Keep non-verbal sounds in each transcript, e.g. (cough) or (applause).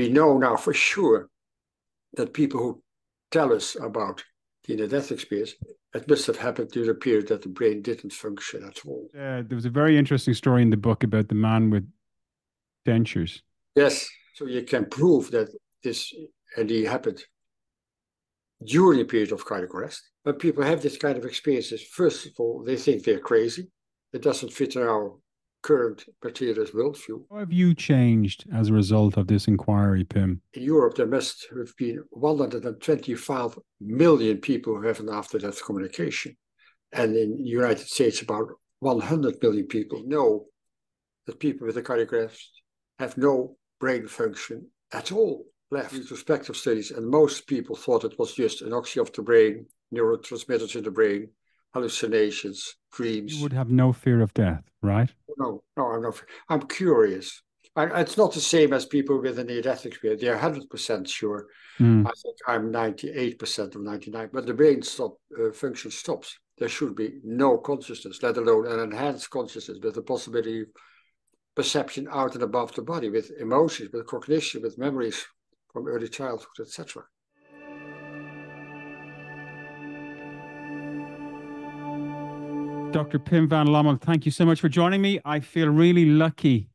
we know now for sure that people who tell us about the near-death experience, it must have happened during a period that the brain didn't function at all. Uh, there was a very interesting story in the book about the man with dentures. Yes, so you can prove that this indeed happened during a period of cardiac arrest. When people have this kind of experiences, first of all, they think they're crazy. It doesn't fit in our current materialist worldview. How have you changed as a result of this inquiry, Pim? In Europe, there must have been 125 million people who have an after-death communication. And in the United States, about 100 million people know that people with a cardiac arrest have no brain function at all left. Mm. Retrospective studies, and most people thought it was just anoxia of the brain, neurotransmitters in the brain, hallucinations, dreams. You would have no fear of death, right? No, no, I'm not. I'm curious. I, it's not the same as people with a near-death experience. They're 100% sure. Mm. I think I'm 98% of 99, but the brain stop uh, function stops. There should be no consciousness, let alone an enhanced consciousness with the possibility of perception out and above the body, with emotions, with cognition, with memories from early childhood, etc. Dr. Pim van Lommel, thank you so much for joining me. I feel really lucky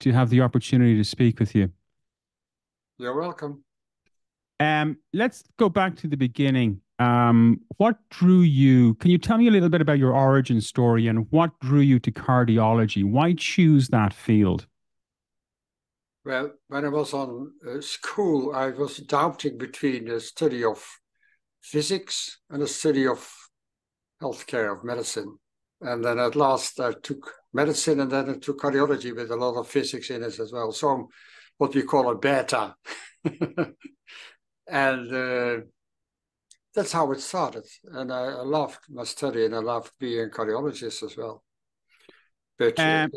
to have the opportunity to speak with you. You're welcome. Um, let's go back to the beginning. Um, what drew you? Can you tell me a little bit about your origin story and what drew you to cardiology? Why choose that field? Well, when I was on uh, school, I was doubting between a study of physics and a study of healthcare, of medicine. And then at last I took medicine and then I took cardiology with a lot of physics in it as well. So I'm what we call a beta. (laughs) and uh, that's how it started. And I, I, loved my study and I loved being a cardiologist as well. But uh, um,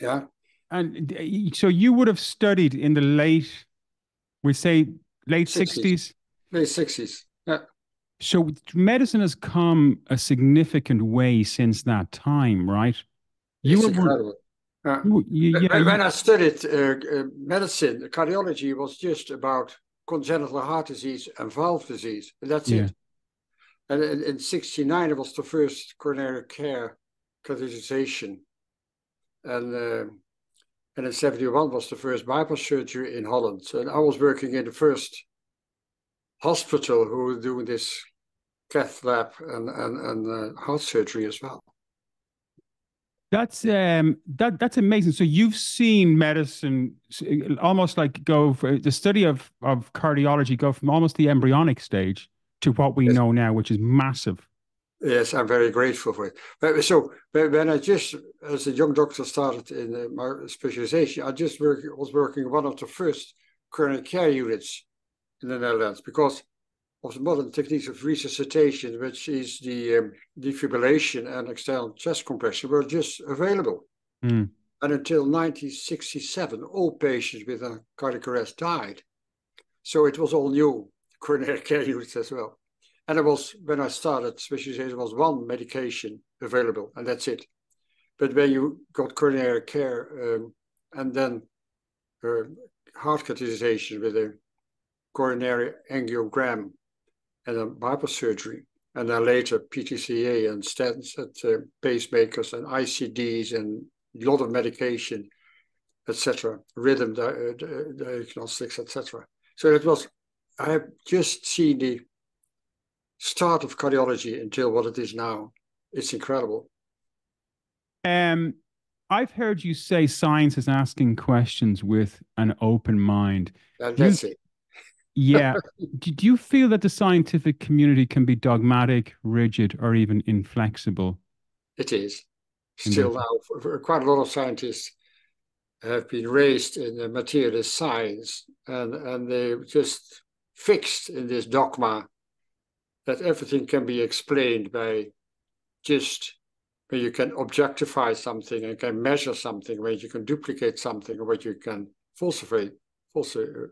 yeah. And uh, so you would have studied in the late, we say late 60s? 60s? Late 60s, yeah. So medicine has come a significant way since that time, right? You it's were incredible. Uh, you, you, yeah, when, I studied uh, uh, medicine, cardiology was just about congenital heart disease and valve disease, and that's yeah. it. And in, in 69, it was the first coronary care catheterization. And, uh, and in 71 was the first bypass surgery in Holland. And I was working in the first hospital who were doing this cath lab and and, and uh, heart surgery as well. That's um that that's amazing. So you've seen medicine almost like go for the study of of cardiology go from almost the embryonic stage to what we yes. know now, which is massive. Yes, I'm very grateful for it. So when I just, as a young doctor, started in uh, my specialization, I just work, was working one of the first coronary care units in the Netherlands because of the modern techniques of resuscitation, which is the um, defibrillation and external chest compression, were just available. Mm. And until 1967, all patients with a cardiac arrest died. So it was all new (laughs) coronary care units as well. And it was, when I started specialization, there was one medication available, and that's it. But when you got coronary care um, and then uh, heart catheterization with a coronary angiogram and then bypass surgery, and then later PTCA and stents and uh, pacemakers and ICDs and a lot of medication, etc., rhythm di- uh, diagnostics, etc. So it was, I have just seen the start of cardiology until what it is now. It's incredible. Um, I've heard you say science is asking questions with an open mind. And that's you, it yeah. (laughs) do you feel that the scientific community can be dogmatic, rigid, or even inflexible? It is. Still now, uh, for quite a lot of scientists have been raised in the materialist science and, and they just fixed in this dogma that everything can be explained by just when you can objectify something and can measure something, when you can duplicate something, or when you can falsify, falsify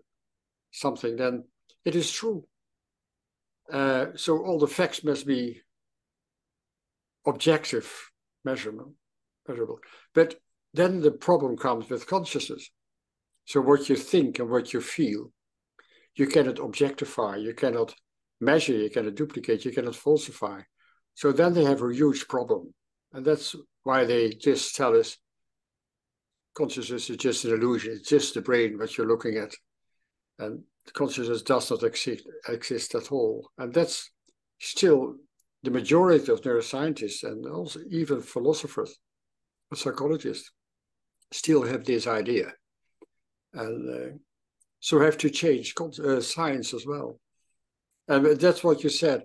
something, then it is true. Uh, so all the facts must be objective, measurement, measurable. But then the problem comes with consciousness. So what you think and what you feel, you cannot objectify, you cannot measure, you cannot duplicate, you cannot falsify. So then they have a huge problem. And that's why they just tell us consciousness is just an illusion, it's just the brain what you're looking at. And consciousness does not exist, exist at all. And that's still the majority of neuroscientists and also even philosophers, psychologists, still have this idea. And uh, so have to change uh, science as well. And that's what you said.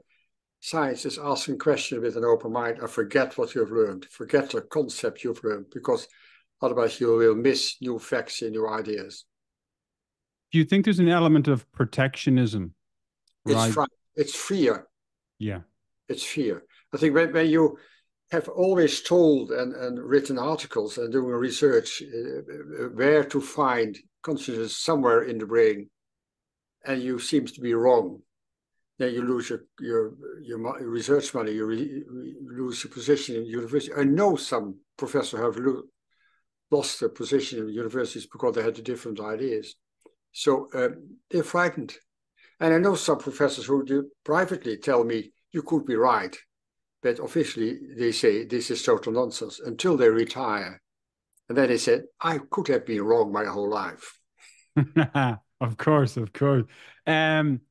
Science is asking questions with an open mind and forget what you've learned, forget the concept you've learned, because otherwise you will miss new facts and new ideas. Do you think there's an element of protectionism? It's, right? it's fear. Yeah. It's fear. I think when, when you have always told and, and written articles and doing research uh, where to find consciousness somewhere in the brain, and you seem to be wrong, then you lose your your your research money, you, re, lose your position in university. I know some professors have lo lost their position in universities because they had the different ideas. So um, they're frightened. And I know some professors who do privately tell me, you could be right. But officially, they say this is total nonsense until they retire. And then they said, I could have been wrong my whole life. (laughs) of course, of course. Um,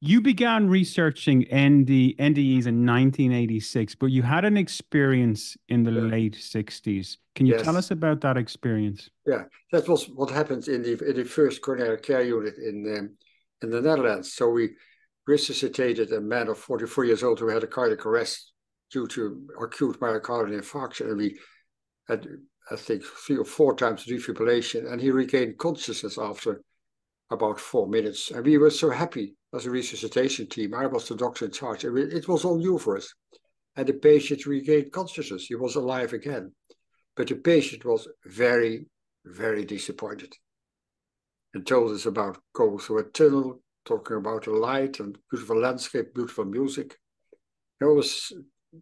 you began researching ND, NDEs in 1986, but you had an experience in the yeah. late 60s. Can you yes. tell us about that experience? Yeah, that was what happened in the, in the first coronary care unit in, um, in the Netherlands. So we resuscitated a man of 44 years old who had a cardiac arrest due to acute myocardial infarction. And we had, I think, three or four times defibrillation, and he regained consciousness after about four minutes. And we were so happy as a resuscitation team. I was the doctor in charge. It was all new for us. And the patient regained consciousness. He was alive again. But the patient was very, very disappointed and told us about going through a tunnel, talking about the light and beautiful landscape, beautiful music. There was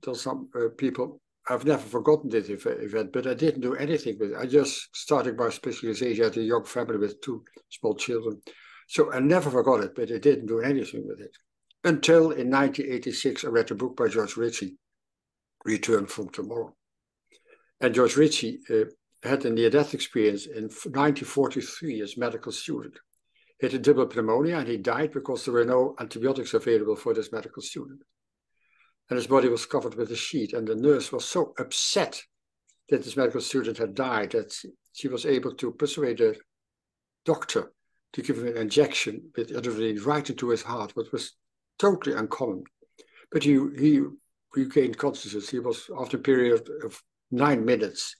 there's some uh, people, I've never forgotten this event, but I didn't do anything with it. I just started my specialization at a young family with two small children. So I never forgot it, but I didn't do anything with it. Until in 1986, I read a book by George Ritchie, Return from Tomorrow. And George Ritchie uh, had a near-death experience in 1943 as medical student. He had a double pneumonia and he died because there were no antibiotics available for this medical student. And his body was covered with a sheet. And the nurse was so upset that this medical student had died that she was able to persuade the doctor to give him an injection with adrenaline right into his heart, which was totally uncommon. But he, he regained consciousness. He was, after a period of nine minutes,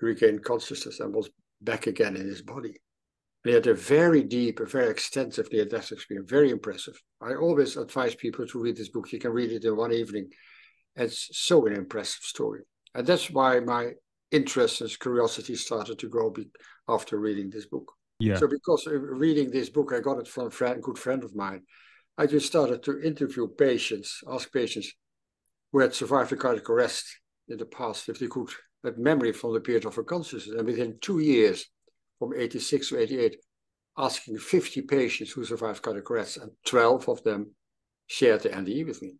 he regained consciousness and was back again in his body. And he had a very deep, a very extensive near-death experience, very impressive. I always advise people to read this book. You can read it in one evening. It's so an impressive story. And that's why my interest and curiosity started to grow after reading this book. Yeah. So because reading this book, I got it from a friend, good friend of mine. I just started to interview patients, ask patients who had survived a cardiac arrest in the past if they could have memory from the period of a consciousness. And within two years, from 86 to 88, asking 50 patients who survived cardiac arrest, and 12 of them shared the NDE with me.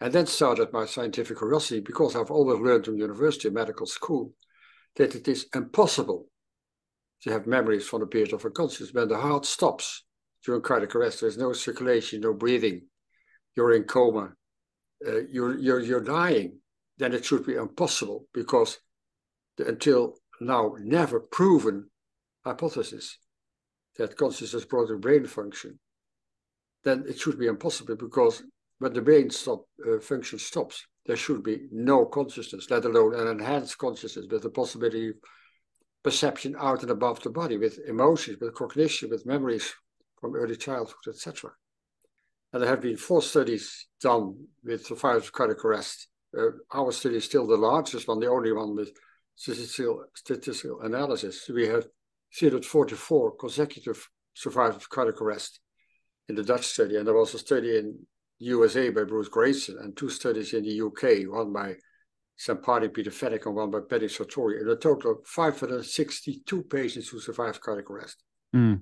And then started my scientific curiosity because I've always learned from university medical school that it is impossible to have memories from the period of unconsciousness. When the heart stops. During cardiac arrest, there's no circulation, no breathing, you're in coma, uh, you're, you're, you're dying, then it should be impossible because the until now never proven hypothesis that consciousness brought the brain function, then it should be impossible because when the brain stop, uh, function stops, there should be no consciousness, let alone an enhanced consciousness with the possibility perception out and above the body with emotions, with cognition, with memories from early childhood, etc. And there have been four studies done with survivors of cardiac arrest. Uh, our study is still the largest one, the only one with statistical, statistical analysis. We have 344 consecutive survivors of cardiac arrest in the Dutch study, and there was a study in USA by Bruce Greyson, and two studies in the UK, one by sympathetic pedophatic and one by Penny Sartori, in a total of 562 patients who survived cardiac arrest. Mm.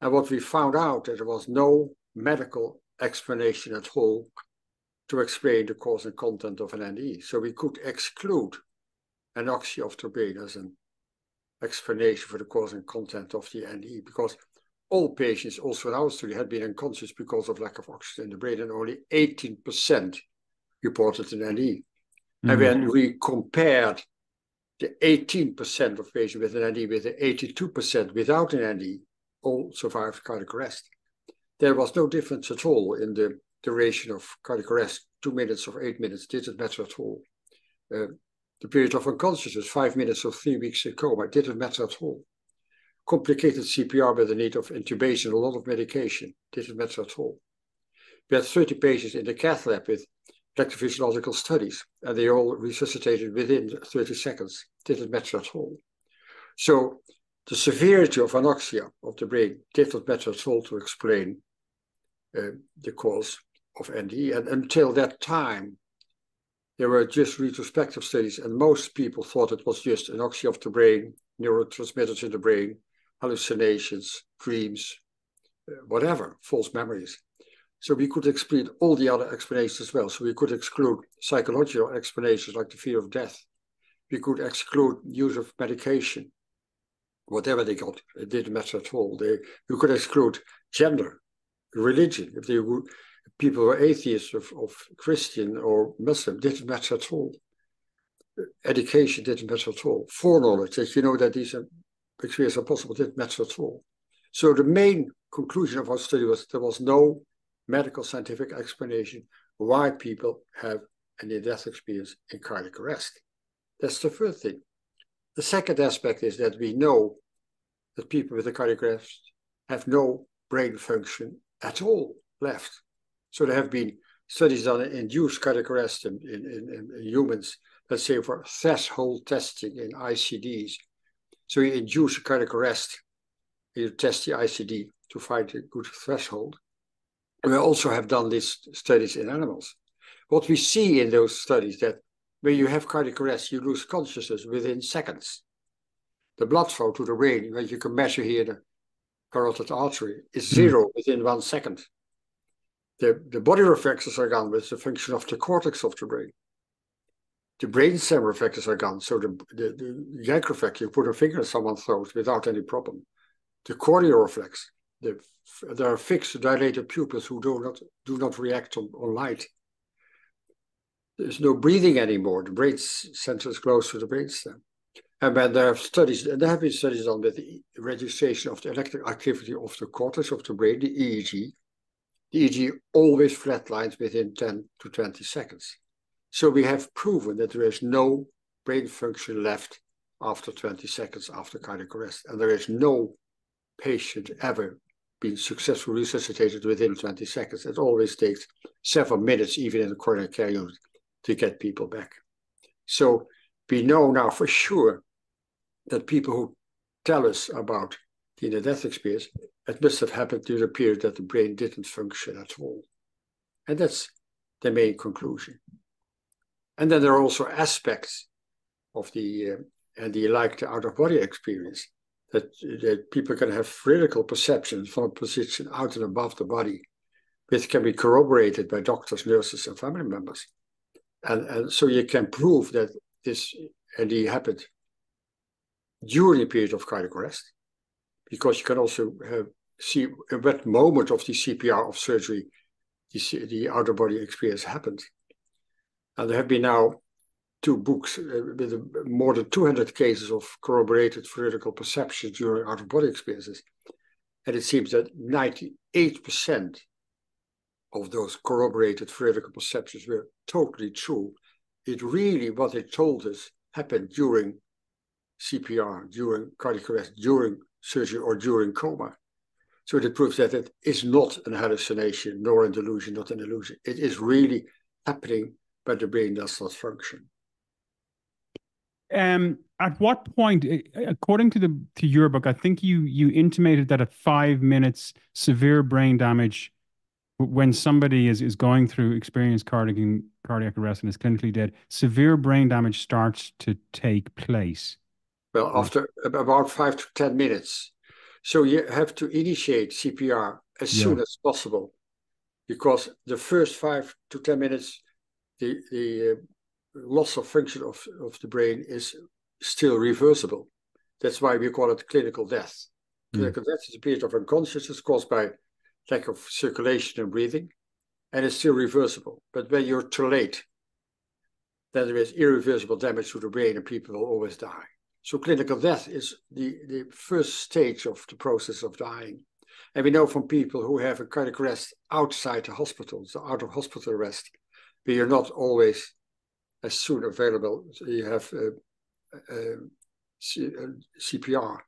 And what we found out that there was no medical explanation at all to explain the cause and content of an NDE. So we could exclude anoxia of brain as an explanation for the cause and content of the NDE because all patients also in our study had been unconscious because of lack of oxygen in the brain and only 18% reported an NDE. Mm-hmm. And when we compared the 18% of patients with an NDE with the 82% without an NDE, all survived cardiac arrest. There was no difference at all in the duration of cardiac arrest, two minutes or eight minutes, didn't matter at all. Uh, the period of unconsciousness, five minutes or three weeks in coma, didn't matter at all. Complicated CPR with the need of intubation, a lot of medication, didn't matter at all. We had 30 patients in the cath lab with electrophysiological studies, and they all resuscitated within 30 seconds, didn't matter at all. So the severity of anoxia of the brain did not matter at all to explain uh, the cause of NDE. And until that time, there were just retrospective studies, and most people thought it was just anoxia of the brain, neurotransmitters in the brain, hallucinations, dreams, uh, whatever, false memories. So we could exclude all the other explanations as well. So we could exclude psychological explanations like the fear of death. We could exclude use of medication, whatever they got. It didn't matter at all. They, we could exclude gender, religion. If they were, people were atheists of, of Christian or Muslim, didn't matter at all. Education didn't matter at all. Foreknowledge, that you know that these experiences are possible, didn't matter at all. So the main conclusion of our study was there was no medical scientific explanation why people have a near-death experience in cardiac arrest. That's the first thing. The second aspect is that we know that people with a cardiac arrest have no brain function at all left. So there have been studies on induced cardiac arrest in, in, in, in humans, let's say for threshold testing in ICDs. So you induce a cardiac arrest, you test the ICD to find a good threshold. We also have done these studies in animals. What we see in those studies that when you have cardiac arrest, you lose consciousness within seconds. The blood flow to the brain, when you can measure here the carotid artery, is hmm. zero mm. within one second. The, the body reflexes are gone with the function of the cortex of the brain. The brain stem reflexes are gone. So the, the, the yank reflex, you put a finger in someone's throat without any problem. The corneal reflex, the, there are fixed dilated pupils who do not do not react on, on light. There's no breathing anymore. The brain center is close to the brainstem. And when there are studies, and there have been studies done with the registration of the electric activity of the cortex of the brain, the EEG. The EEG always flatlines within 10 to 20 seconds. So we have proven that there is no brain function left after 20 seconds after cardiac arrest. And there is no patient ever been successfully resuscitated within 20 seconds. It always takes several minutes, even in the coronary care unit, to get people back. So we know now for sure that people who tell us about the near death experience, it must have happened during a period that the brain didn't function at all. And that's the main conclusion. And then there are also aspects of the, uh, and the like the out of body experience that, that people can have critical perceptions from a position out and above the body, which can be corroborated by doctors, nurses, and family members. And, and so you can prove that this indeed happened during a period of cardiac arrest, because you can also have, see at what moment of the CPR of surgery the, the outer body experience happened. And there have been now two books uh, with more than 200 cases of corroborated veridical perception during out of body experiences. And it seems that 98% of those corroborated veridical perceptions were totally true. It really, what they told us, happened during CPR, during cardiac arrest, during surgery, or during coma. So it proves that it is not an hallucination, nor a delusion, not an illusion. It is really happening, but the brain does not function. Um, at what point, according to the to your book, I think you you intimated that at five minutes, severe brain damage when somebody is, is going through experienced cardiac, cardiac arrest and is clinically dead, severe brain damage starts to take place? Well, after about five to 10 minutes. So you have to initiate CPR as yeah. soon as possible because the first five to 10 minutes, the, the uh, loss of function of, of the brain is still reversible. That's why we call it clinical death. Mm. Clinical death is a period of unconsciousness caused by lack of circulation and breathing, and it's still reversible. But when you're too late, then there is irreversible damage to the brain and people will always die. So clinical death is the, the first stage of the process of dying. And we know from people who have a cardiac arrest outside the hospital, so out of hospital arrest, but you're not always as soon available. So you have uh, uh, CPR.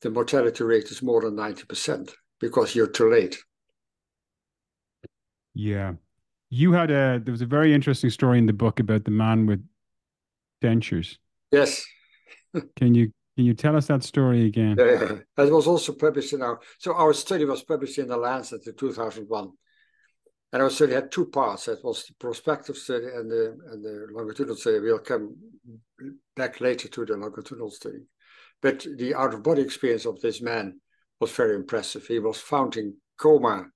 The mortality rate is more than 90% because you're too late. Yeah. You had a, there was a very interesting story in the book about the man with dentures. Yes. (laughs) can you can you tell us that story again? (laughs) Uh, it was also published in our so our study was published in the Lancet in 2001, and our study had two parts. That was the prospective study and the and the longitudinal study. We'll come back later to the longitudinal study, but the out of body experience of this man was very impressive. He was found in coma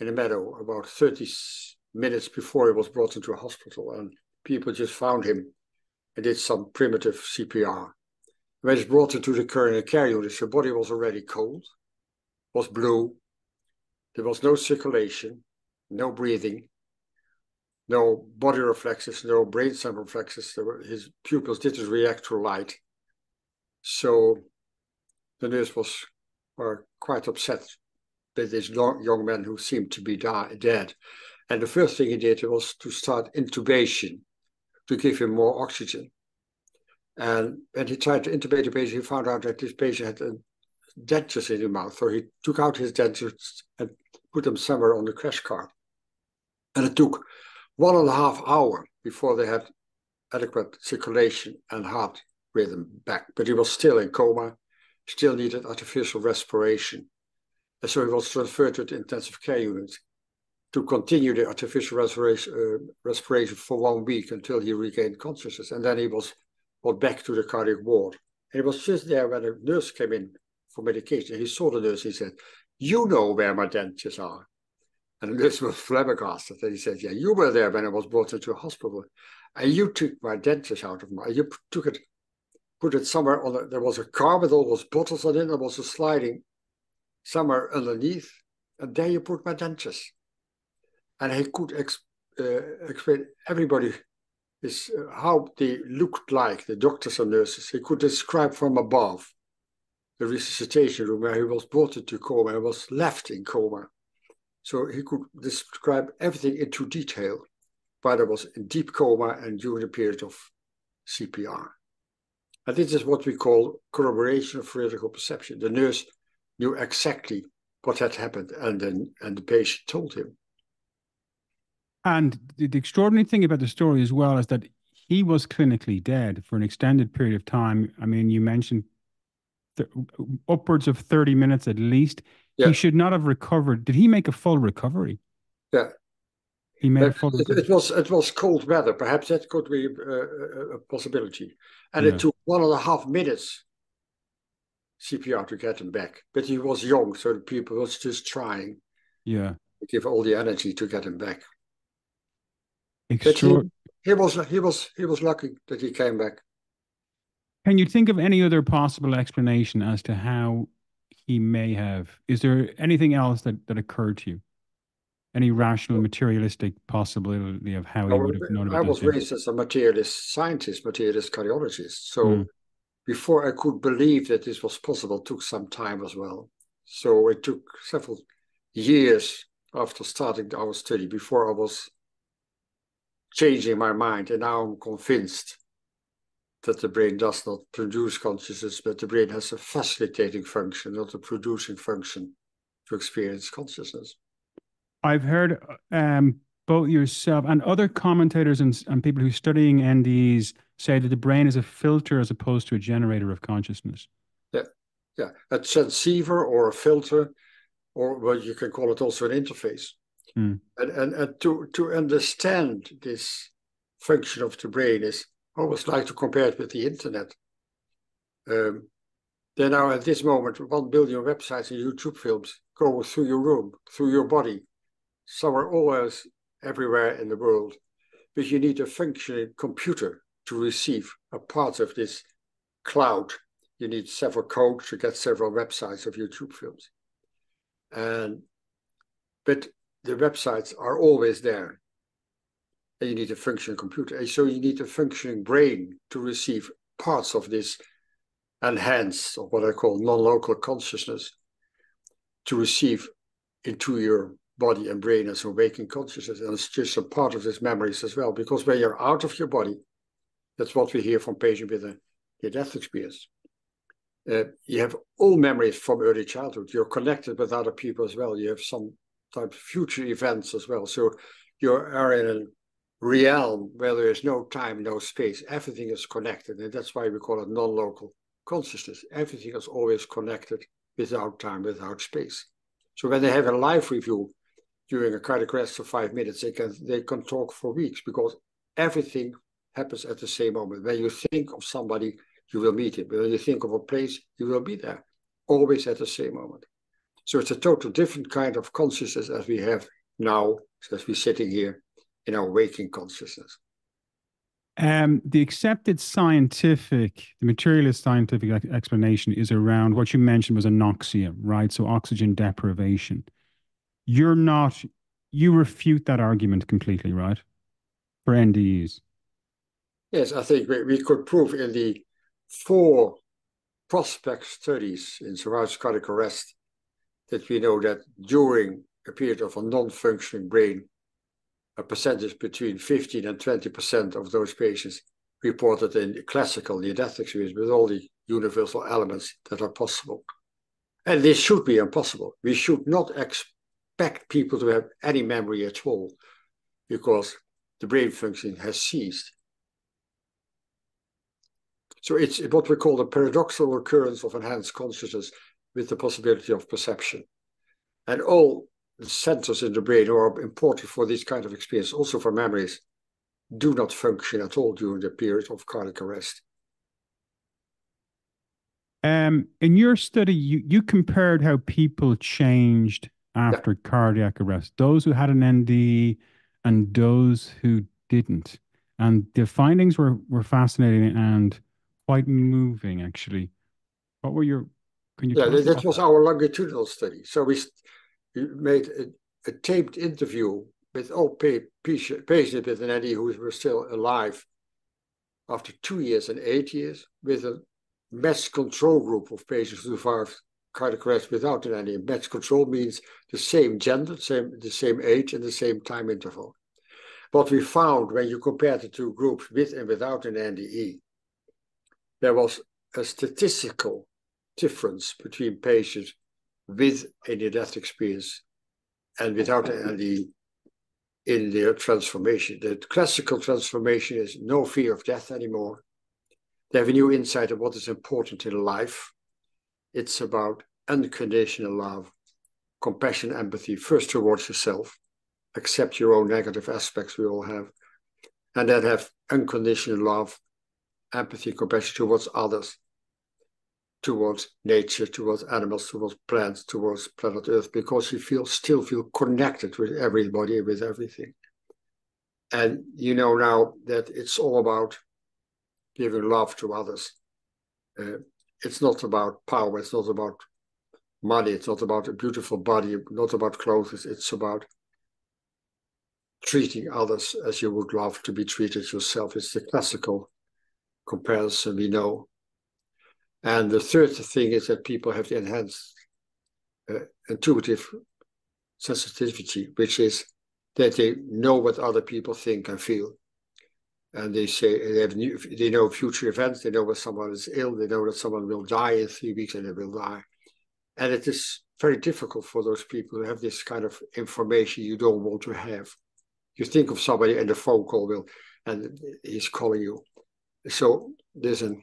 in a meadow about 30 minutes before he was brought into a hospital, and people just found him and did some primitive CPR. When he was brought into the coronary care unit, his body was already cold, was blue, there was no circulation, no breathing, no body reflexes, no brainstem reflexes. His pupils didn't react to light. So the nurse was were quite upset with this young man who seemed to be die, dead. And the first thing he did was to start intubation to give him more oxygen. And when he tried to intubate the patient, he found out that this patient had dentures in his mouth. So he took out his dentures and put them somewhere on the crash cart. And it took one and a half hour before they had adequate circulation and heart rhythm back. But he was still in coma still needed artificial respiration. And so he was transferred to the intensive care unit to continue the artificial respiration, uh, respiration for one week until he regained consciousness. And then he was brought back to the cardiac ward. And he was just there when a nurse came in for medication. He saw the nurse. He said, You know where my dentures are. And was flabbergasted. And he said, Yeah, you were there when I was brought into a hospital. And you took my dentures out of my, you took it put it somewhere on the, there was a car with all those bottles on it, there was a sliding somewhere underneath, and there you put my dentures. And he could ex, uh, explain everybody is uh, how they looked like, the doctors and nurses. He could describe from above the resuscitation room where he was brought into coma and was left in coma. So he could describe everything into detail, while I was in deep coma and during the period of CPR. And this is what we call corroboration of veridical perception. The nurse knew exactly what had happened, and then and the patient told him. And the, the extraordinary thing about the story as well is that he was clinically dead for an extended period of time. I mean, you mentioned th- upwards of 30 minutes at least. Yeah. He should not have recovered. Did he make a full recovery? Yeah. He made it, it, was it was cold weather. Perhaps that could be uh, a possibility. And yeah. it took one and a half minutes CPR to get him back. But he was young, so the people was just trying. Yeah. To give all the energy to get him back. He was he was he was lucky that he came back. Can you think of any other possible explanation as to how he may have? Is there anything else that, that occurred to you? any rational materialistic possibility of how he would have known about I was raised as a materialist scientist, materialist cardiologist. So mm. before I could believe that this was possible, took some time as well. So it took several years after starting our study before I was changing my mind. And now I'm convinced that the brain does not produce consciousness, but the brain has a facilitating function, not a producing function to experience consciousness. I've heard um, both yourself and other commentators and, and people who are studying NDEs say that the brain is a filter as opposed to a generator of consciousness. Yeah, yeah, a transceiver or a filter or well, you can call it also an interface. Mm. And, and, and to, to understand this function of the brain is always like to compare it with the internet. Um, there now at this moment, one billion websites and YouTube films go through your room, through your body. Some are always everywhere in the world. But you need a functioning computer to receive a part of this cloud. You need several codes to get several websites of YouTube films. And but the websites are always there. And you need a functioning computer. And so you need a functioning brain to receive parts of this enhanced, or what I call non-local consciousness, to receive into your body and brain as a waking consciousness. And it's just a part of these memories as well. Because when you're out of your body, that's what we hear from patients with a near-death experience. Uh, you have all memories from early childhood. You're connected with other people as well. You have some type of future events as well. So you are in realm where there is no time, no space. Everything is connected. And that's why we call it non-local consciousness. Everything is always connected without time, without space. So when they have a live review during a cardiac arrest for five minutes, they can they can talk for weeks because everything happens at the same moment. When you think of somebody, you will meet him. When you think of a place, you will be there, always at the same moment. So it's a total different kind of consciousness as we have now, as we're sitting here in our waking consciousness. Um, the accepted scientific, the materialist scientific explanation is around what you mentioned was anoxia, right? So oxygen deprivation. You're not, you refute that argument completely, right? For NDEs. Yes, I think we, we could prove in the four prospect studies in survivors cardiac arrest that we know that during a period of a non-functioning brain, a percentage between 15 and 20% of those patients reported in classical experience with all the universal elements that are possible. And this should be impossible. We should not expect people to have any memory at all because the brain function has ceased. So it's what we call the paradoxical occurrence of enhanced consciousness with the possibility of perception. And all centers in the brain who are important for this kind of experience, also for memories, do not function at all during the period of cardiac arrest. Um, in your study, you, you compared how people changed after yeah. cardiac arrest, those who had an ND and those who didn't. And the findings were, were fascinating and quite moving, actually. What were your can you? Yeah, that, that was our longitudinal study. So we made a, a, taped interview with all patients with an ND who were still alive after two years and eight years, with a matched control group of patients who survived cardiac arrest without an ND. Matched control means the same gender, same the same age, and the same time interval. What we found when you compare the two groups with and without an NDE, there was a statistical difference between patients with a near-death experience and without any in their transformation. The classical transformation is no fear of death anymore. They have a new insight of what is important in life. It's about unconditional love, compassion, empathy, first towards yourself, accept your own negative aspects we all have, and then have unconditional love, empathy, compassion towards others, towards nature, towards animals, towards plants, towards planet Earth, because you feel still feel connected with everybody, with everything. And you know now that it's all about giving love to others. Uh, it's not about power. It's not about money. It's not about a beautiful body. Not about clothes. It's about treating others as you would love to be treated yourself. It's the classical comparison we know. And the third thing is that people have the enhanced uh, intuitive sensitivity, which is that they know what other people think and feel. And they say they have new, they know future events, they know when someone is ill, they know that someone will die in three weeks and they will die. And it is very difficult for those people to have this kind of information you don't want to have. You think of somebody and the phone call will, and he's calling you. So there's an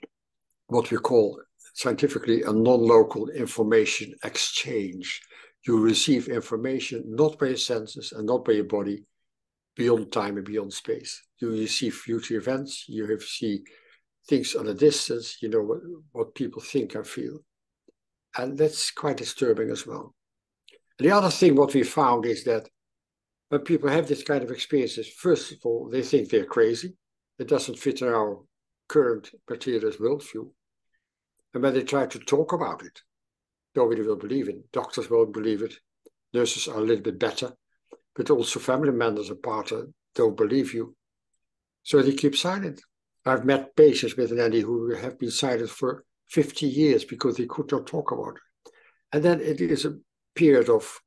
what we call scientifically a non-local information exchange. You receive information not by your senses and not by your body, beyond time and beyond space. You see future events, you have see things on a distance, you know what, what people think and feel. And that's quite disturbing as well. The other thing what we found is that when people have this kind of experiences, first of all, they think they're crazy. It doesn't fit our current materialist worldview. And when they try to talk about it, nobody will believe it. Doctors won't believe it. Nurses are a little bit better but also family members and partner don't believe you. So they keep silent. I've met patients with an who have been silent for 50 years because they could not talk about it. And then it is a period of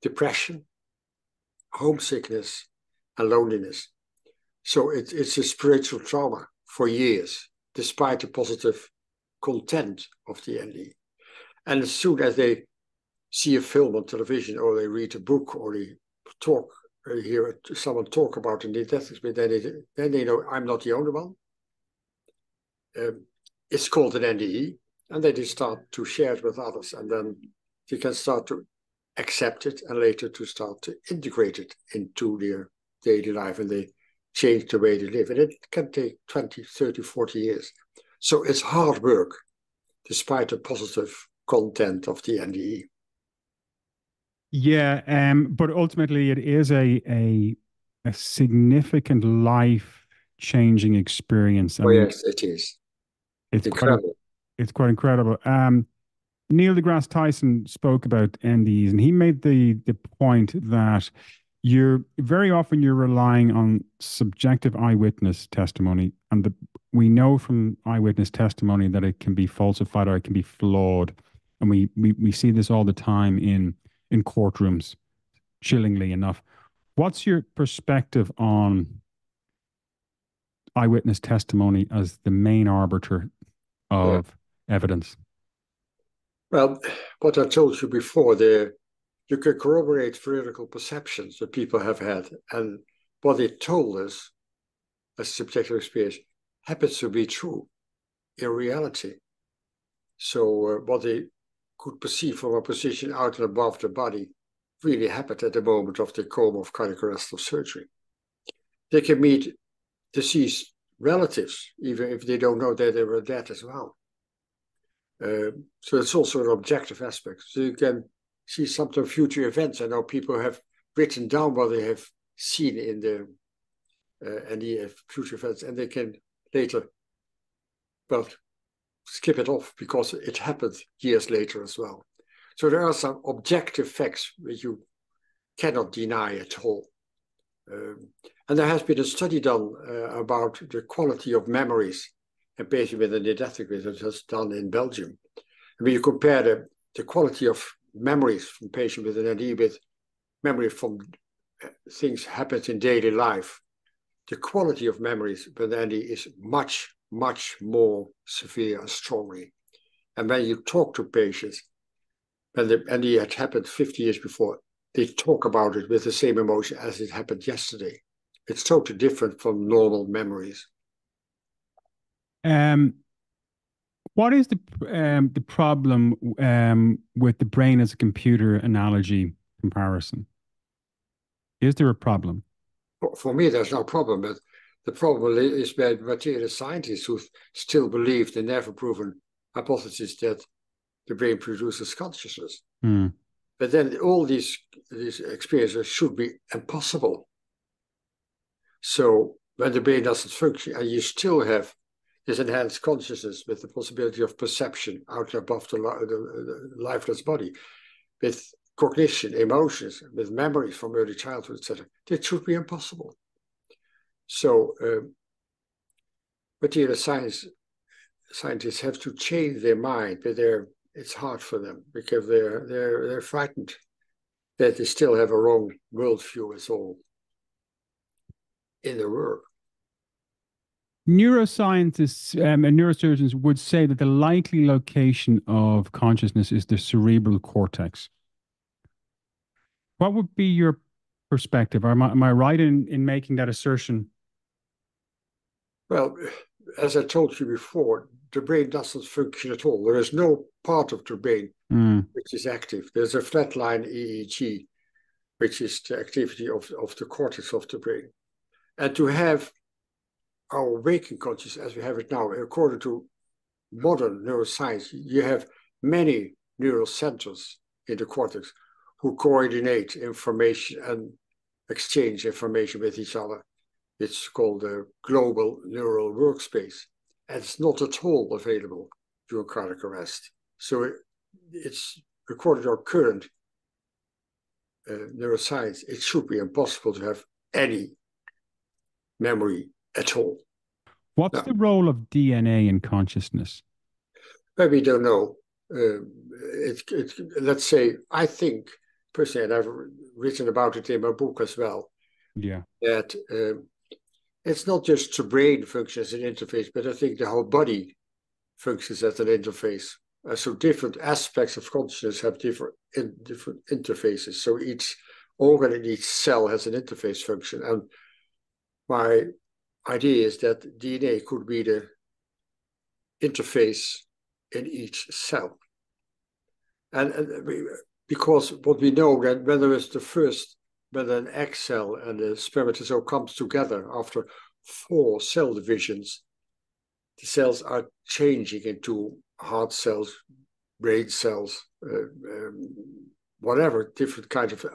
depression, homesickness, and loneliness. So it, it's a spiritual trauma for years, despite the positive content of the NDE. And as soon as they see a film on television or they read a book or they talk uh, hear someone talk about in the death then they, then they know I'm not the only one. Um, it's called an NDE, and they start to share it with others, and then they can start to accept it and later to start to integrate it into their daily life and they change the way they live. And it can take 20, 30, 40 years. So it's hard work, despite the positive content of the NDE. Yeah, um, but ultimately it is a a a significant life changing experience. I oh mean, yes, it is. It's incredible. Quite, it's quite incredible. Um, Neil deGrasse Tyson spoke about NDEs, and he made the the point that you're very often you're relying on subjective eyewitness testimony, and the, we know from eyewitness testimony that it can be falsified or it can be flawed, and we we we see this all the time in in courtrooms, chillingly enough. What's your perspective on eyewitness testimony as the main arbiter of yeah. evidence? Well, what I told you before, there you can corroborate veridical perceptions that people have had, and what they told us as subjective experience happens to be true in reality. So uh, what they could perceive from a position out and above the body really happened at the moment of the coma of cardiac surgery. They can meet deceased relatives, even if they don't know that they were dead as well. Uh, so it's also an objective aspect. So you can see some of future events. I know people have written down what they have seen in the uh, any future events, and they can later, well, skip it off because it happened years later as well. So there are some objective facts which you cannot deny at all. Um, and there has been a study done uh, about the quality of memories in patients with an near-death that was done in Belgium. And when you compare the, the quality of memories from patients with an NDE with memory from uh, things happens in daily life, the quality of memories with NDE is much, much more severe and strongly. And when you talk to patients, when the NDE had happened 50 years before, they talk about it with the same emotion as it happened yesterday. It's totally different from normal memories. Um, what is the um, the problem um, with the brain as a computer analogy comparison? Is there a problem? For me, there's no problem, but the problem is with material scientists who still believe the never proven hypothesis that the brain produces consciousness. Mm. But then all these these experiences should be impossible. So when the brain doesn't function and you still have this enhanced consciousness with the possibility of perception out above the, the, the lifeless body, with cognition, emotions, with memories from early childhood, etc., that should be impossible. So um, material science scientists have to change their mind, but they're it's hard for them because they're they're they're frightened that they still have a wrong worldview as all in their work. Neuroscientists um, and neurosurgeons would say that the likely location of consciousness is the cerebral cortex. What would be your perspective? Am I, am I right in, in making that assertion? Well, as I told you before, the brain doesn't function at all. There is no part of the brain mm. which is active. There's a flatline EEG, which is the activity of, of the cortex of the brain. And to have our waking consciousness as we have it now, according to modern neuroscience, you have many neural centers in the cortex who coordinate information and exchange information with each other. It's called the global neural workspace. And it's not at all available during cardiac arrest. So it, it's according to our current uh, neuroscience, it should be impossible to have any memory at all. What's the role of DNA in consciousness? we don't know. Uh, it, it, let's say, I think personally, and I've written about it in my book as well. Yeah. That um, it's not just the brain functions as an interface, but I think the whole body functions as an interface. Uh, so different aspects of consciousness have different in, different interfaces. So each organ in each cell has an interface function. And my idea is that DNA could be the interface in each cell. And, and because what we know that when there is the first, when an egg cell and the spermatozoa comes together after four cell divisions, the cells are changing into heart cells, brain cells, uh, um, whatever, different kinds of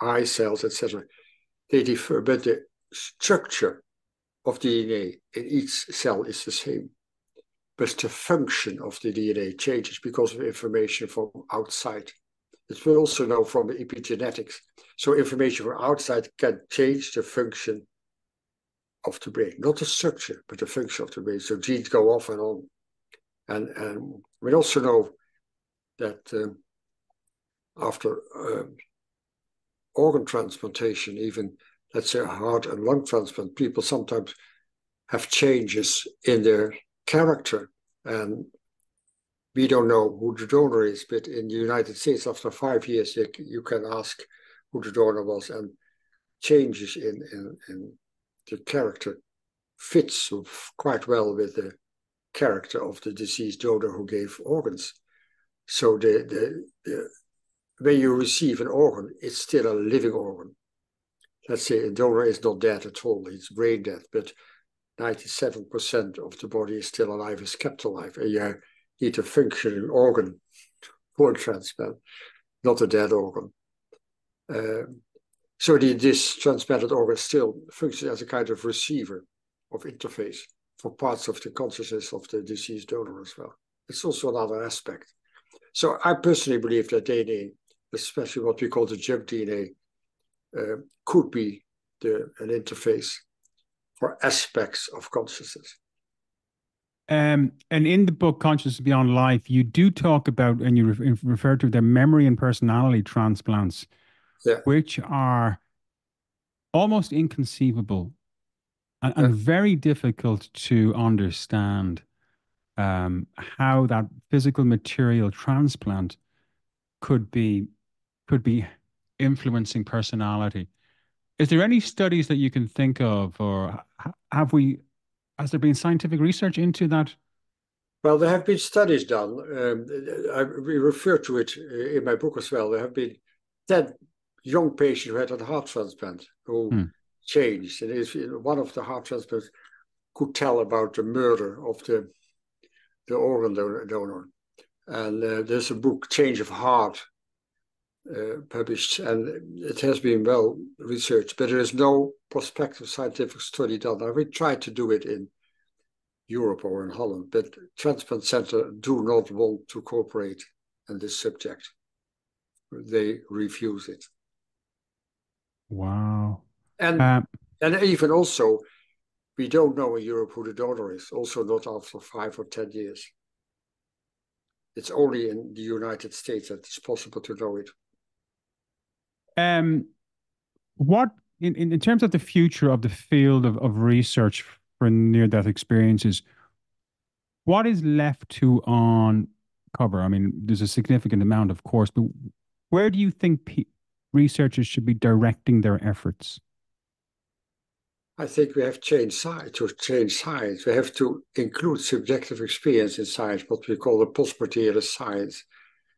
eye cells, etc. They differ, but the structure of DNA in each cell is the same. But the function of the DNA changes because of information from outside. It will also know from epigenetics. So information from outside can change the function of the brain, not the structure, but the function of the brain. So genes go off and on. And, and we also know that um, after um, organ transplantation, even let's say heart and lung transplant, people sometimes have changes in their character. And we don't know who the donor is, but in the United States, after five years, you, you can ask who the donor was, and changes in, in, in the character fits quite well with the character of the deceased donor who gave organs. So the, the, the when you receive an organ, it's still a living organ. Let's say a donor is not dead at all, it's brain dead, but 97% of the body is still alive, is kept alive. And you need a functioning organ for transplant, not a dead organ. Um, so the, this transplanted organ still functions as a kind of receiver of interface for parts of the consciousness of the deceased donor as well. It's also another aspect. So I personally believe that DNA, especially what we call the junk DNA, uh, could be the, an interface for aspects of consciousness. Um, and in the book Consciousness Beyond Life, you do talk about, and you re- refer to the memory and personality transplants, yeah. which are almost inconceivable and, yeah. and very difficult to understand um, how that physical material transplant could be could be influencing personality. Is there any studies that you can think of, or have we has there been scientific research into that? Well, there have been studies done. Um, I we refer to it uh, in my book as well. There have been 10 young patients who had a heart transplant who hmm. changed. And is one of the heart transplants could tell about the murder of the, the organ donor. And uh, there's a book, Change of Heart, uh, published, and it has been well researched, but there is no prospective scientific study done. Now, we tried to do it in Europe or in Holland, but transplant center do not want to cooperate in this subject. They refuse it. Wow. And um, and even also, we don't know in Europe who the donor is. Also, not after five or ten years. It's only in the United States that it's possible to know it. Um, what in, in, in terms of the future of the field of, of research for near death experiences, what is left to uncover? I mean, there's a significant amount, of course, but where do you think pe- researchers should be directing their efforts? I think we have changed science to change science. We have to include subjective experience in science, what we call the post-materialist science.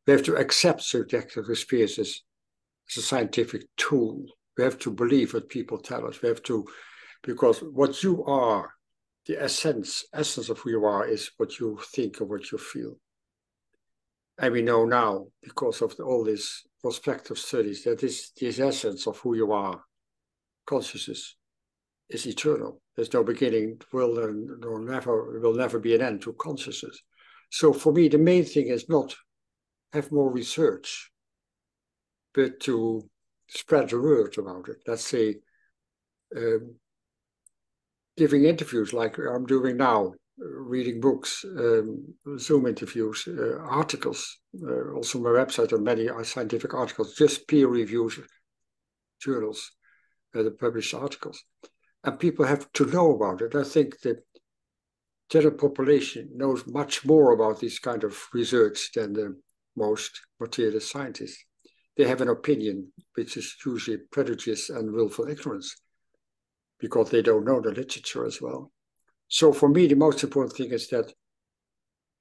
We have to accept subjective experiences as a scientific tool. We have to believe what people tell us. We have to, because what you are, the essence, essence of who you are, is what you think or what you feel. And we know now, because of the, all these prospective studies, that this, this essence of who you are, consciousness, is eternal. There's no beginning, will there never will never be an end to consciousness. So for me, the main thing is not have more research, but to spread the word about it. Let's say um, giving interviews like I'm doing now, reading books, um, Zoom interviews, uh, articles, uh, also my website on many scientific articles, just peer reviewed journals, uh, the published articles and people have to know about it. I think the general population knows much more about this kind of research than the most materialist scientists. They have an opinion which is usually prejudice and willful ignorance because they don't know the literature as well. So for me, the most important thing is that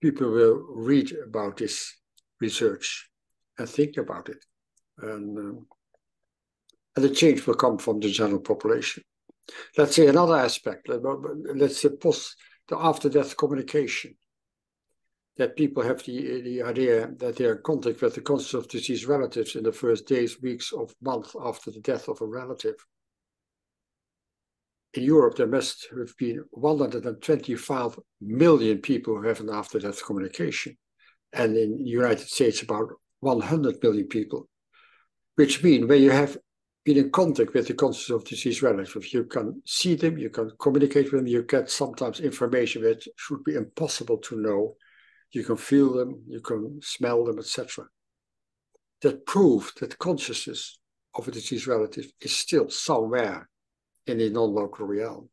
people will read about this research and think about it. And, um, and the change will come from the general population. Let's say another aspect, let's say post the after death communication. That people have the, the idea that they are in contact with the conscious of deceased relatives in the first days, weeks, of month after the death of a relative. In Europe, there must have been 125 million people who have an after death communication. And in the United States, about 100 million people. Which mean when you have been in contact with the conscious of deceased relatives. You can see them, you can communicate with them, you get sometimes information that should be impossible to know. You can feel them, you can smell them, etc. That prove that consciousness of a deceased relative is still somewhere in the non-local realm.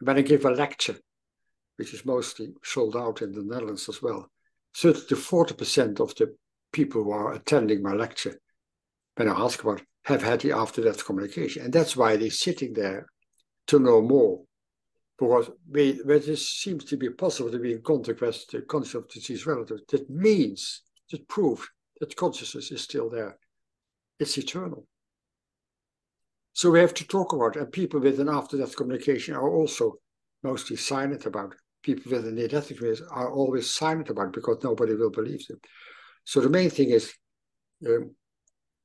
And when I give a lecture, which is mostly sold out in the Netherlands as well, 30 to 40% of the people who are attending my lecture, when I ask about have had the after death communication. And that's why they're sitting there to know more. Because we, when this seems to be possible to be in contact with the conscious of deceased relatives, that means, that proves that consciousness is still there. It's eternal. So we have to talk about it. And people with an after death communication are also mostly silent about it. People with a near death experience are always silent about it because nobody will believe them. So the main thing is um,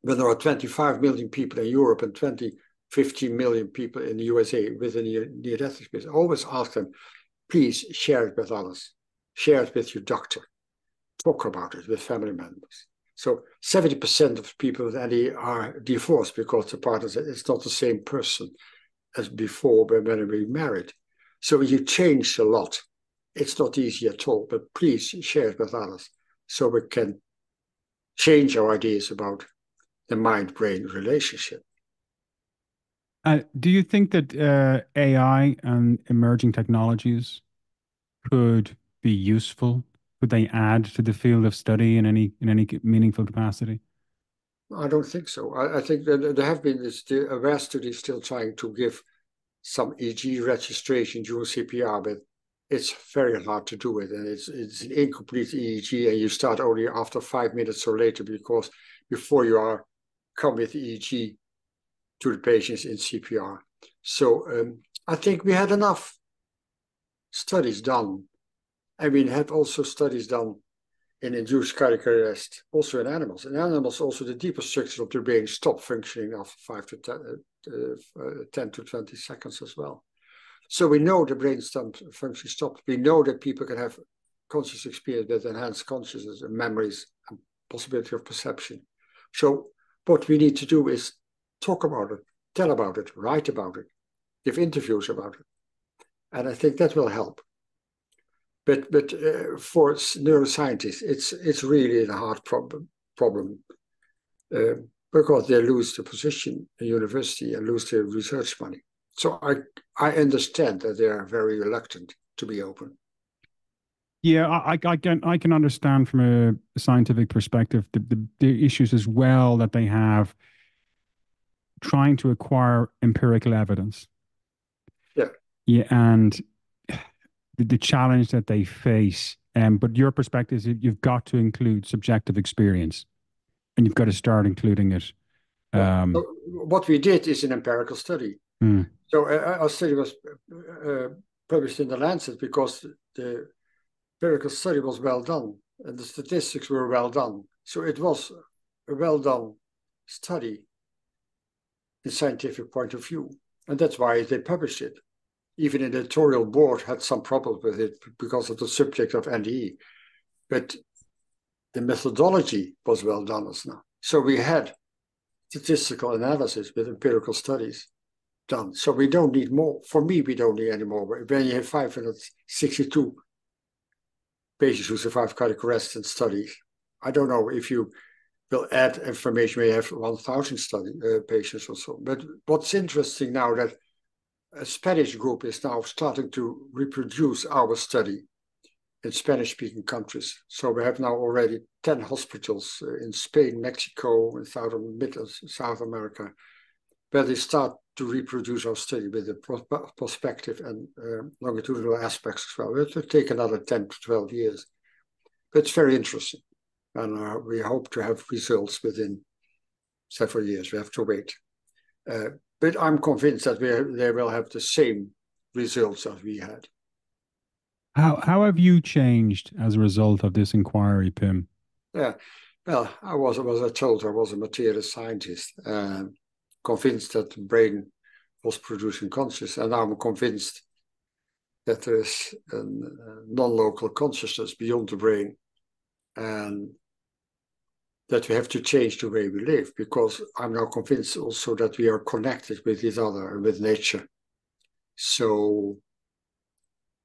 when there are 25 million people in Europe and 20, 15 million people in the USA with a near-death experience, always ask them, please share it with others. Share it with your doctor. Talk about it with family members. So 70% of people with NE are divorced because the partner is not the same person as before when we married. So you change a lot. It's not easy at all, but please share it with others so we can change our ideas about the mind brain relationship. Uh, do you think that uh, AI and emerging technologies could be useful? Could they add to the field of study in any in any meaningful capacity? I don't think so. I, think that there have been this aware studies still trying to give some EEG registration during CPR, but it's very hard to do it, and it's it's an incomplete EEG, and you start only after five minutes or later because before you are come with EEG to the patients in CPR. So um, I think we had enough studies done. And we had also studies done in induced cardiac arrest, also in animals. In animals, also the deeper structures of the brain stop functioning after 5 to 10, uh, uh, 10 to 20 seconds as well. So we know the brain function stopped. We know that people can have conscious experience with enhanced consciousness and memories and possibility of perception. So what we need to do is talk about it, tell about it, write about it, give interviews about it. And I think that will help. But but uh, for neuroscientists, it's it's really a hard problem problem uh, because they lose the position in university and lose their research money. So I I understand that they are very reluctant to be open. Yeah, I, I can I can understand from a scientific perspective the, the, the issues as well that they have trying to acquire empirical evidence. Yeah, Yeah, and the, the challenge that they face. Um, but your perspective is you've got to include subjective experience, and you've got to start including it. Um, so what we did is an empirical study. Mm. So uh, our study was uh, published in the Lancet because the empirical study was well done and the statistics were well done. So it was a well done study in scientific point of view. And that's why they published it. Even an editorial board had some problems with it because of the subject of NDE. But the methodology was well done as now. So we had statistical analysis with empirical studies done. So we don't need more. For me, we don't need any more. When you have 562 patients who survive cardiac arrest in studies, I don't know if you will add information. We have 1,000 study uh, patients or so. But what's interesting now that a Spanish group is now starting to reproduce our study in Spanish-speaking countries. So we have now already 10 hospitals uh, in Spain, Mexico, and South, Mid South America, where they start to reproduce our study with the prospective and uh, longitudinal aspects as well. It will take another 10 to 12 years. But it's very interesting. And uh, we hope to have results within several years. We have to wait. Uh, but I'm convinced that we, they will have the same results as we had. How how have you changed as a result of this inquiry, Pim? Yeah, well, I was was I told I was a material scientist, uh, convinced that the brain was producing consciousness, and now I'm convinced that there is a non-local consciousness beyond the brain, and that we have to change the way we live because I'm now convinced also that we are connected with each other and with nature. So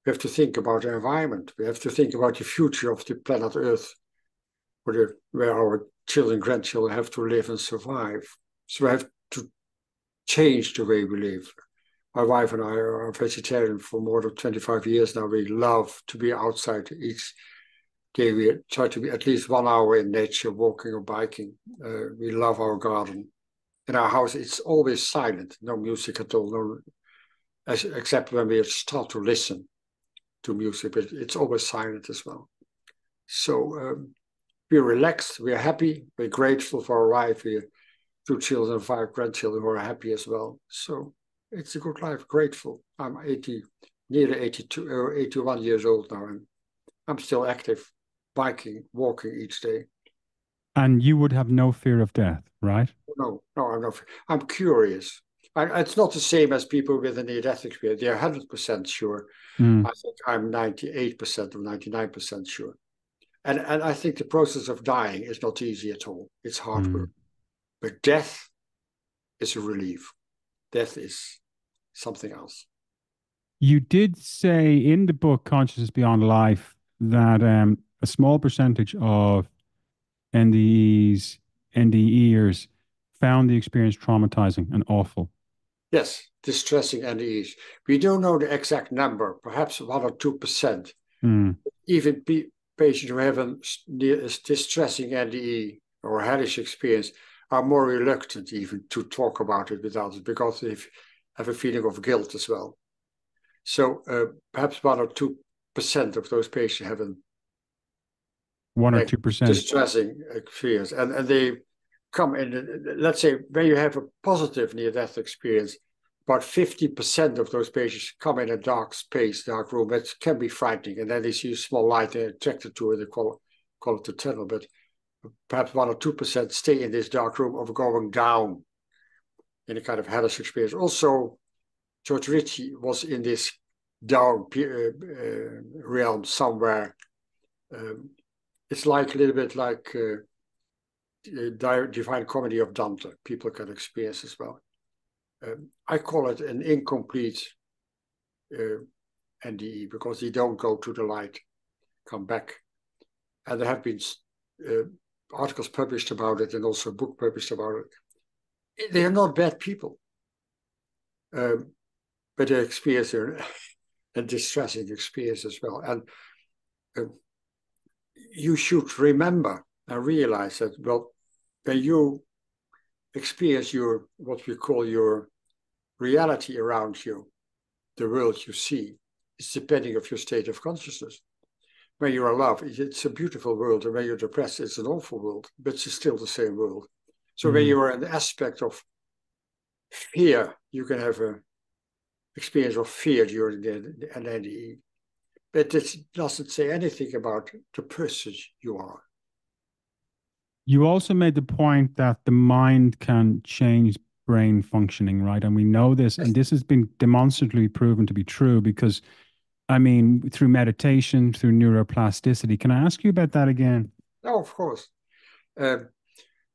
we have to think about the environment. We have to think about the future of the planet Earth, where, where our children, grandchildren have to live and survive. So we have to change the way we live. My wife and I are vegetarian for more than 25 years now. We love to be outside each day. We try to be at least one hour in nature, walking or biking. Uh, we love our garden. In our house, it's always silent, no music at all, no, except when we start to listen to music, but it's always silent as well. So um, we're relaxed, we're happy, we're grateful for our life. We have two children, five grandchildren who are happy as well. So it's a good life, grateful. I'm 80, nearly 82 or 81 years old now, and I'm still active, biking, walking each day. And you would have no fear of death, right? No, no, I'm not. I'm curious. I, it's not the same as people with a near-death experience. They're 100% sure. Mm. I think I'm 98% or 99% sure. And, and I think the process of dying is not easy at all. It's hard mm. work. But death is a relief. Death is something else. You did say in the book Consciousness Beyond Life that um, a small percentage of NDEs, NDEers found the experience traumatizing and awful. Yes, distressing NDEs. We don't know the exact number, perhaps one or two percent. Mm. Even patients who have a distressing NDE or hellish experience are more reluctant even to talk about it with others because they have a feeling of guilt as well. So uh, perhaps one or two percent of those patients have a one or two percent distressing experience, and and they come in, let's say, when you have a positive near death experience, about 50% of those patients come in a dark space, dark room. That can be frightening. And then they see a small light they're attracted to it, they call, call it the tunnel. But perhaps 1 or 2% stay in this dark room of going down in a kind of hellish experience. Also, George Ritchie was in this down uh, uh, realm somewhere. Um, it's like a little bit like uh, Divine Comedy of Dante, people can experience as well. Um, I call it an incomplete uh, NDE because they don't go to the light, come back. And there have been uh, articles published about it and also a book published about it. They are not bad people, um, but they experience a, (laughs) a, distressing experience as well. And uh, you should remember and realize that, well, when you experience your what we call your reality around you, the world you see is depending of your state of consciousness. When you're love it's a beautiful world, and when you're depressed, it's an awful world, but it's still the same world. So mm-hmm. when you are in the aspect of fear, you can have a experience of fear during the, the NDE. But it doesn't say anything about the person you are. You also made the point that the mind can change brain functioning, right? And we know this, and this has been demonstrably proven to be true because, I mean, through meditation, through neuroplasticity. Can I ask you about that again? Oh, of course. Um,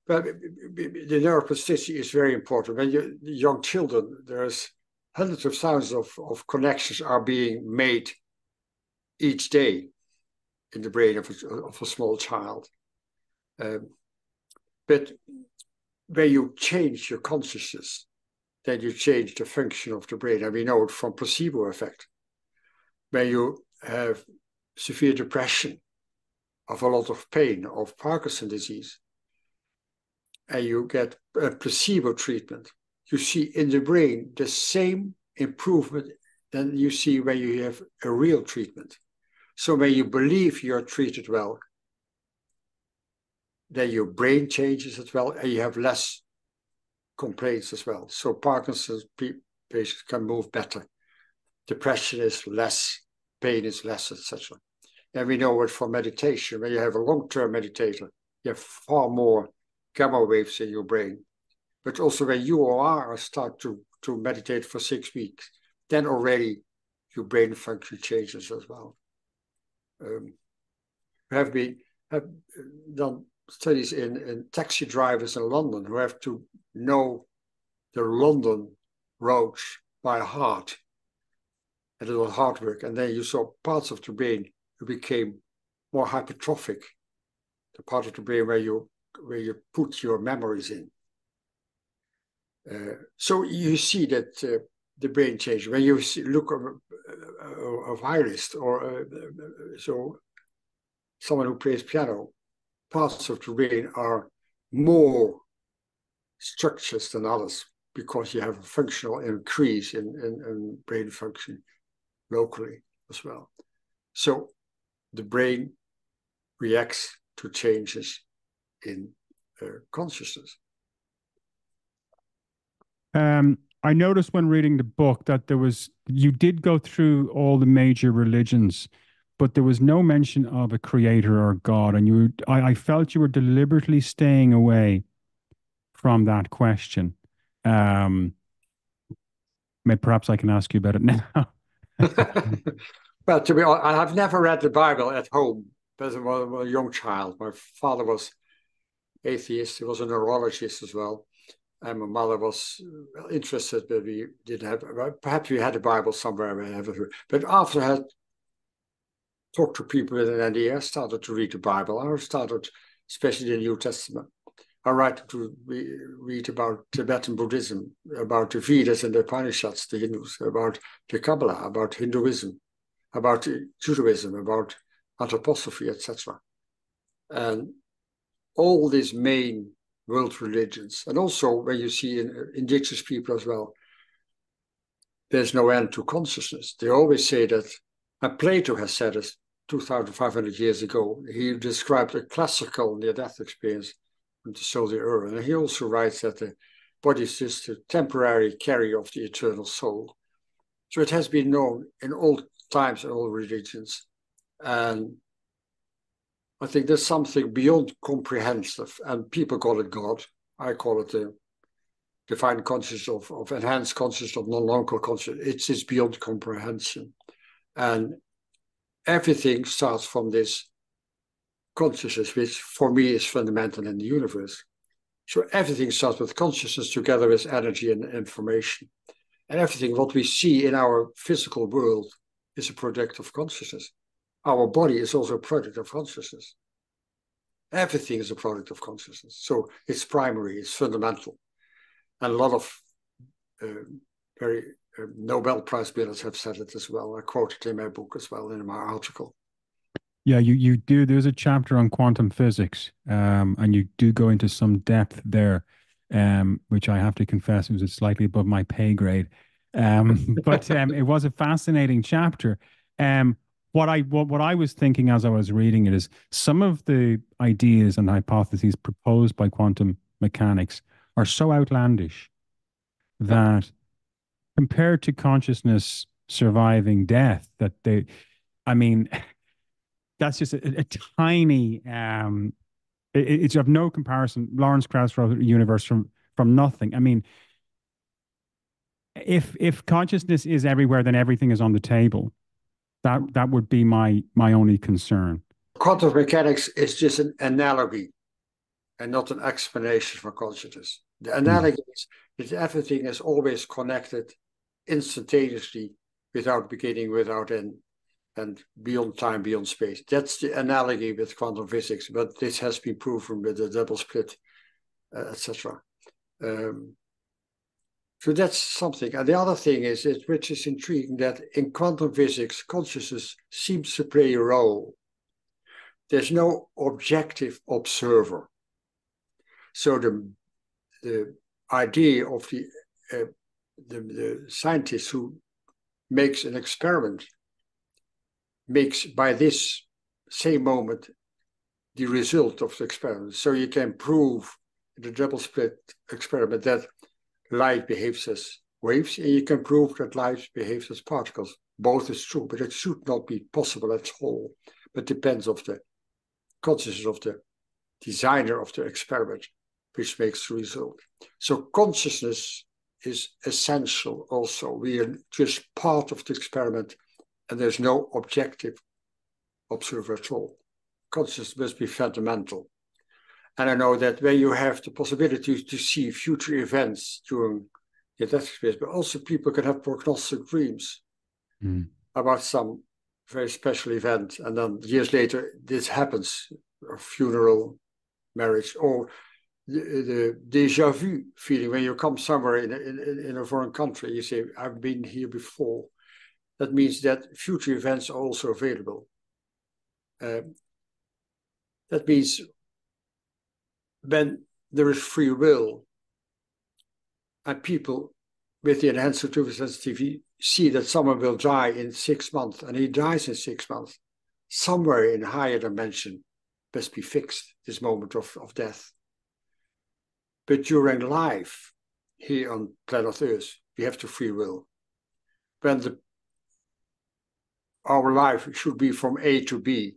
but the neuroplasticity is very important. When you young children, there's hundreds of thousands of, of connections are being made each day in the brain of a, of a small child. Um, but when you change your consciousness, then you change the function of the brain. And we know it from placebo effect. When you have severe depression, of a lot of pain, of Parkinson disease, and you get a placebo treatment, you see in the brain the same improvement than you see when you have a real treatment. So when you believe you're treated well, then your brain changes as well, and you have less complaints as well. So Parkinson's patients can move better. Depression is less, pain is less, etc. And we know it for meditation. When you have a long-term meditator, you have far more gamma waves in your brain. But also when you or I start to, to meditate for six weeks, then already your brain function changes as well. Um, have been have done studies in, in taxi drivers in London who have to know the London roads by heart. And it was hard work. And then you saw parts of the brain who became more hypertrophic, the part of the brain where you where you put your memories in. Uh, so you see that uh, the brain changes when you see, look of, uh, iris or uh, so someone who plays piano parts of the brain are more structures than others because you have a functional increase in, in, in brain function locally as well. So the brain reacts to changes in uh, consciousness. Um, I noticed when reading the book that there was you did go through all the major religions but there was no mention of a creator or God. And you, I, I felt you were deliberately staying away from that question. Um, maybe perhaps I can ask you about it (laughs) now. (laughs) well, to be honest, I have never read the Bible at home as a young child. My father was atheist; he was a neurologist as well, and my mother was uh, interested, but we didn't have. Perhaps we had a Bible somewhere, but after I had talk to people an idea. I started to read the Bible. I started, especially the New Testament. I write to re read about Tibetan Buddhism, about the Vedas and the Upanishads, the Hindus, about the Kabbalah, about Hinduism, about uh, Judaism, about anthroposophy, etc. And all these main world religions, and also when you see in uh, indigenous people as well, there's no end to consciousness. They always say that, and Plato has said it, 2,500 years ago, he described a classical near-death experience from the soul era. And he also writes that the body is just a temporary carrier of the eternal soul. So it has been known in all times and all religions. And I think there's something beyond comprehensive, and people call it God. I call it the divine consciousness of, of enhanced consciousness of non-local consciousness. It's, it's beyond comprehension. And everything starts from this consciousness, which for me is fundamental in the universe. So everything starts with consciousness together with energy and information. And everything what we see in our physical world is a product of consciousness. Our body is also a product of consciousness. Everything is a product of consciousness. So it's primary, it's fundamental. And a lot of uh, very uh, Nobel Prize winners have said it as well. I quoted in my book as well in my article. Yeah, you you do. There's a chapter on quantum physics, um, and you do go into some depth there, um, which I have to confess was slightly above my pay grade. Um, (laughs) but um, it was a fascinating chapter. Um, what I what, what I was thinking as I was reading it is some of the ideas and hypotheses proposed by quantum mechanics are so outlandish that compared to consciousness surviving death, that they, I mean, (laughs) that's just a, a tiny. Um, it, it's of no comparison. Lawrence Krauss wrote universe from from nothing. I mean, if if consciousness is everywhere, then everything is on the table. That that would be my my only concern. Quantum mechanics is just an analogy and not an explanation for consciousness. The hmm. analogy mm. is that everything is always connected instantaneously without beginning, without end, and beyond time, beyond space. That's the analogy with quantum physics, but this has been proven with the double split, uh, etc. Um, so that's something. And the other thing is, it, which is intriguing, that in quantum physics, consciousness seems to play a role. There's no objective observer. So the, the idea of the, uh, the, the scientist who makes an experiment makes by this same moment the result of the experiment. So you can prove the double split experiment that light behaves as waves, and you can prove that light behaves as particles. Both is true, but it should not be possible at all. But depends of the consciousness of the designer of the experiment, which makes the result. So consciousness is essential also. We are just part of the experiment, and there's no objective observer at all. Consciousness must be fundamental. And I know that when you have the possibility to see future events during the death experience, but also people can have prognostic dreams mm. about some very special event. And then years later, this happens a funeral, marriage, or the, the deja vu feeling when you come somewhere in a, in, in a foreign country, you say, I've been here before. That means that future events are also available. Um, that means when there is free will and people with the enhanced retrieval sensitivity see that someone will die in six months and he dies in six months, somewhere in higher dimension must be fixed, this moment of, of death. But during life here on planet Earth, we have the free will. When the our life should be from A to B,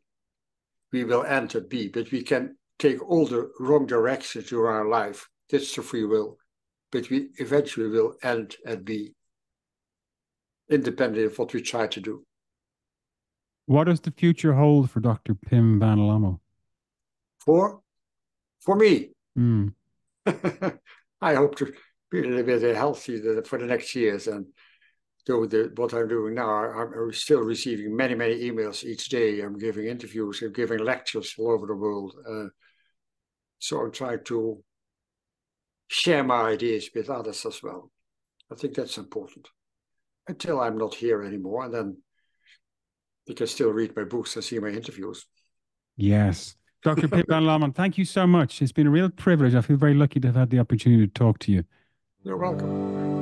we will enter B, but we can take all the wrong directions through our life. That's the free will. But we eventually will end and be independent of what we try to do. What does the future hold for Dr. Pim van Lommel? For? For me. Mm. (laughs) I hope to be a little bit healthy for the next years and do the, what I'm doing now. I'm still receiving many, many emails each day. I'm giving interviews, I'm giving lectures all over the world. Uh, so I'm trying to share my ideas with others as well. I think that's important. Until I'm not here anymore, and then you can still read my books and see my interviews. Yes. Dr. Pim Van Lommel, thank you so much. It's been a real privilege. I feel very lucky to have had the opportunity to talk to you. You're welcome.